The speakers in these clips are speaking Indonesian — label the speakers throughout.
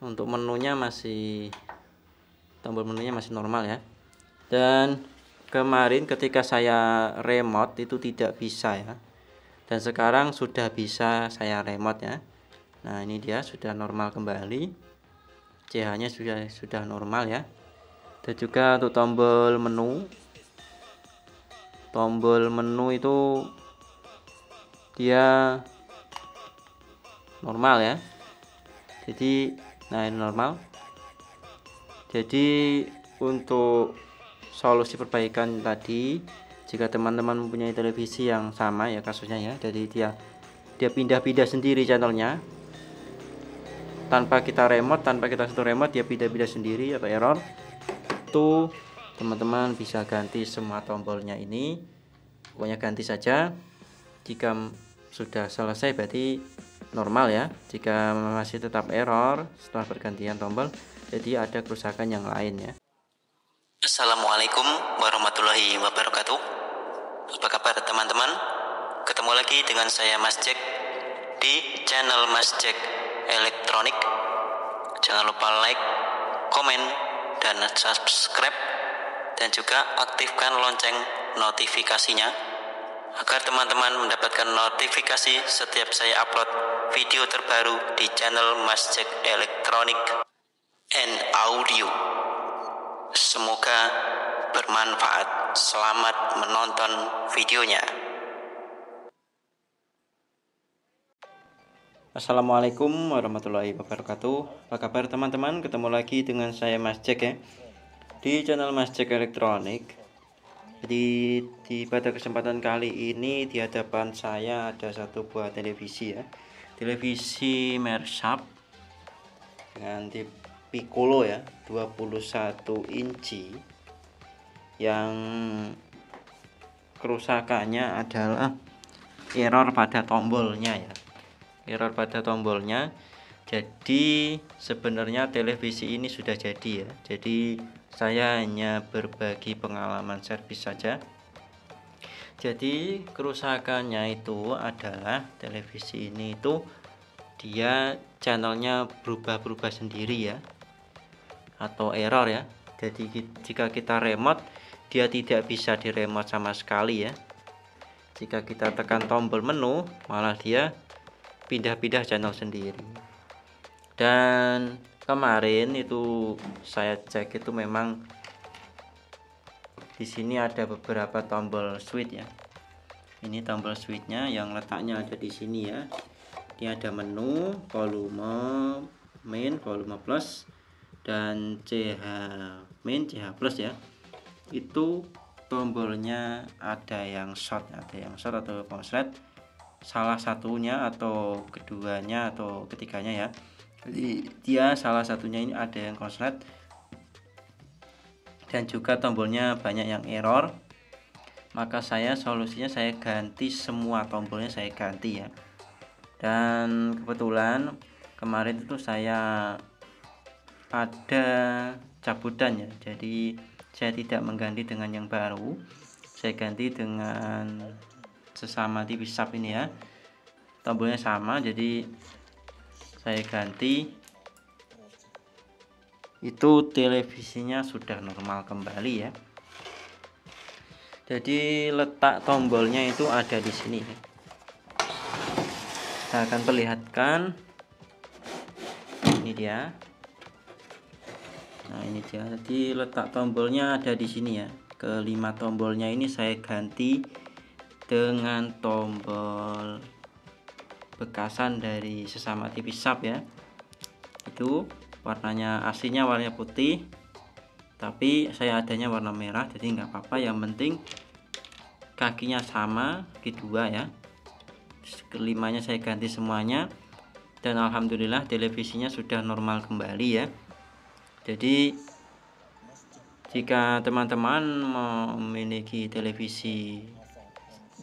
Speaker 1: untuk menunya masih tombol menunya masih normal ya. Dan kemarin ketika saya remote itu tidak bisa ya. Dan sekarang sudah bisa saya remote ya. Nah ini dia sudah normal kembali. CH nya sudah sudah normal ya. Dan juga untuk tombol menu. Tombol menu itu dia normal ya. Jadi nah ini normal. Jadi untuk solusi perbaikan tadi jika teman-teman mempunyai televisi yang sama ya kasusnya ya jadi dia dia pindah-pindah sendiri channelnya. Tanpa kita remote tanpa kita sentuh remote dia pindah-pindah sendiri atau error itu teman-teman bisa ganti semua tombolnya ini. Pokoknya ganti saja. Jika sudah selesai berarti normal ya. Jika masih tetap error setelah pergantian tombol jadi ada kerusakan yang lain ya.
Speaker 2: Assalamualaikum warahmatullahi wabarakatuh. Apa kabar teman-teman? Ketemu lagi dengan saya Mas Jack Di channel Mas Jack Elektronik. Jangan lupa like, komen, dan subscribe. Dan juga aktifkan lonceng notifikasinya Agar teman-teman mendapatkan notifikasi setiap saya upload video terbaru di channel Mas Jack Elektronik and Audio Semoga bermanfaat. Selamat menonton videonya.
Speaker 1: Assalamualaikum warahmatullahi wabarakatuh Apa kabar teman-teman Ketemu lagi dengan saya Mas Jack ya Di channel Mas Jack Elektronik Jadi di pada kesempatan kali ini Di hadapan saya ada satu buah televisi ya. Televisi Mersap Dengan tipe Piccolo ya 21 inci. Yang kerusakannya adalah error pada tombolnya ya. Error pada tombolnya. Jadi sebenarnya televisi ini sudah jadi ya. Jadi saya hanya berbagi pengalaman servis saja. Jadi kerusakannya itu adalah televisi ini itu dia channelnya berubah-berubah sendiri ya atau error ya. Jadi jika kita remote dia tidak bisa di remote sama sekali ya. Jika kita tekan tombol menu malah dia pindah-pindah channel sendiri. Dan kemarin itu saya cek itu memang di sini ada beberapa tombol switch ya. Ini tombol switchnya yang letaknya ada di sini ya. Ini ada menu volume main volume plus dan CH min CH plus ya. Itu tombolnya ada yang short ada yang short atau konslet salah satunya atau keduanya atau ketiganya ya jadi dia salah satunya ini ada yang konslet dan juga tombolnya banyak yang error. Maka saya solusinya saya ganti semua tombolnya saya ganti ya. Dan kebetulan kemarin itu saya ada cabutan ya. Jadi saya tidak mengganti dengan yang baru. Saya ganti dengan sesama TV sub ini ya. Tombolnya sama jadi saya ganti. Itu televisinya sudah normal kembali ya. Jadi letak tombolnya itu ada di sini. Saya akan perlihatkan. Ini dia. Nah ini dia. Jadi letak tombolnya ada di sini ya. Kelima tombolnya ini saya ganti dengan tombol bekasan dari sesama TV sub ya. Itu warnanya aslinya warna putih tapi saya adanya warna merah jadi nggak apa-apa. Yang penting kakinya sama kedua ya. Kelimanya saya ganti semuanya. Dan alhamdulillah televisinya sudah normal kembali ya. Jadi jika teman-teman memiliki televisi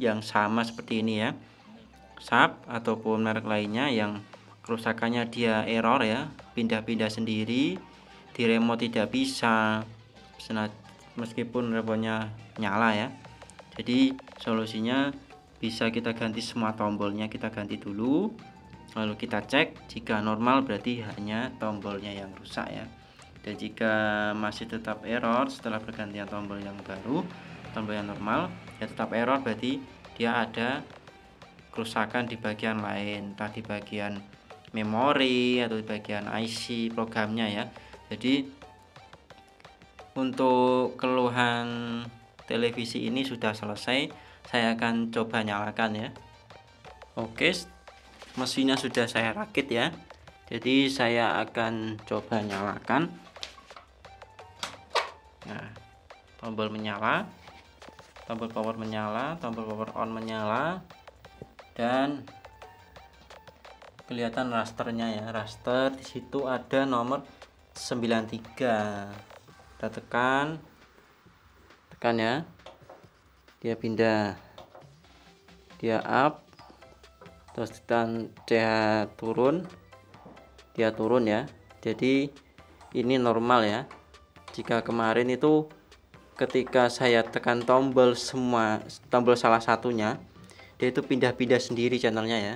Speaker 1: yang sama seperti ini ya sub ataupun merek lainnya yang kerusakannya dia error ya pindah-pindah sendiri di remote tidak bisa meskipun remote nyala ya. Jadi solusinya bisa kita ganti semua tombolnya kita ganti dulu. Lalu kita cek jika normal berarti hanya tombolnya yang rusak ya. Dan jika masih tetap error setelah pergantian tombol yang baru tombol yang normal ya tetap error berarti dia ada kerusakan di bagian lain entah di bagian memori atau di bagian IC programnya ya. Jadi untuk keluhan televisi ini sudah selesai saya akan coba nyalakan ya. Oke mesinnya sudah saya rakit ya. Jadi saya akan coba nyalakan. Nah tombol menyala tombol power menyala tombol power on menyala dan kelihatan rasternya ya. Raster di situ ada nomor 93 kita tekan. Tekan ya. Dia pindah. Dia up. Terus tekan CH turun. Dia turun ya. Jadi ini normal ya. Jika kemarin itu ketika saya tekan tombol semua tombol salah satunya dia itu pindah-pindah sendiri channelnya ya.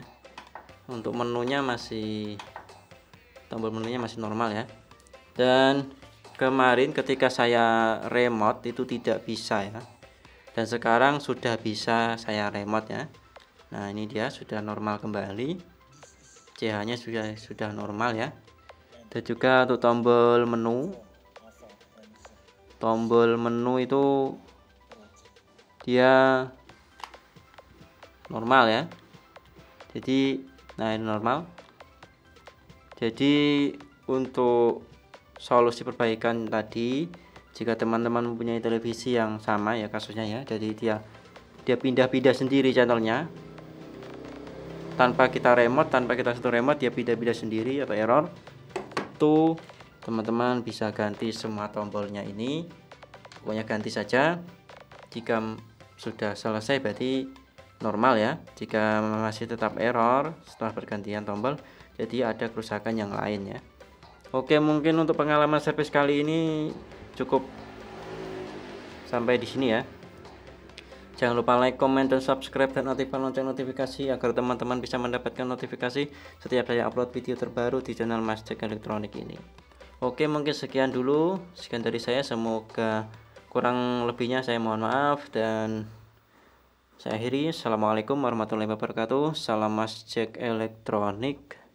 Speaker 1: Untuk menunya masih tombol menunya masih normal ya. Dan kemarin ketika saya remote itu tidak bisa ya. Dan sekarang sudah bisa saya remote ya. Nah ini dia sudah normal kembali. CH nya sudah sudah normal ya. Dan juga untuk tombol menu. Tombol menu itu dia normal ya. Jadi nah ini normal. Jadi untuk solusi perbaikan tadi jika teman-teman mempunyai televisi yang sama ya kasusnya ya jadi dia dia pindah-pindah sendiri channelnya. Tanpa kita remote tanpa kita satu remote dia pindah-pindah sendiri atau error. Itu teman-teman bisa ganti semua tombolnya ini. Pokoknya ganti saja. Jika sudah selesai berarti normal ya jika masih tetap error setelah pergantian tombol jadi ada kerusakan yang lain ya Oke mungkin untuk pengalaman service kali ini cukup sampai di sini ya Jangan lupa like, comment, dan subscribe dan aktifkan lonceng notifikasi agar teman-teman bisa mendapatkan notifikasi setiap saya upload video terbaru di channel Mas Elektronik ini. Oke, mungkin sekian dulu. Sekian dari saya. Semoga kurang lebihnya saya mohon maaf dan saya akhiri. Assalamualaikum warahmatullahi wabarakatuh. Salam Mas Jack Elektronik.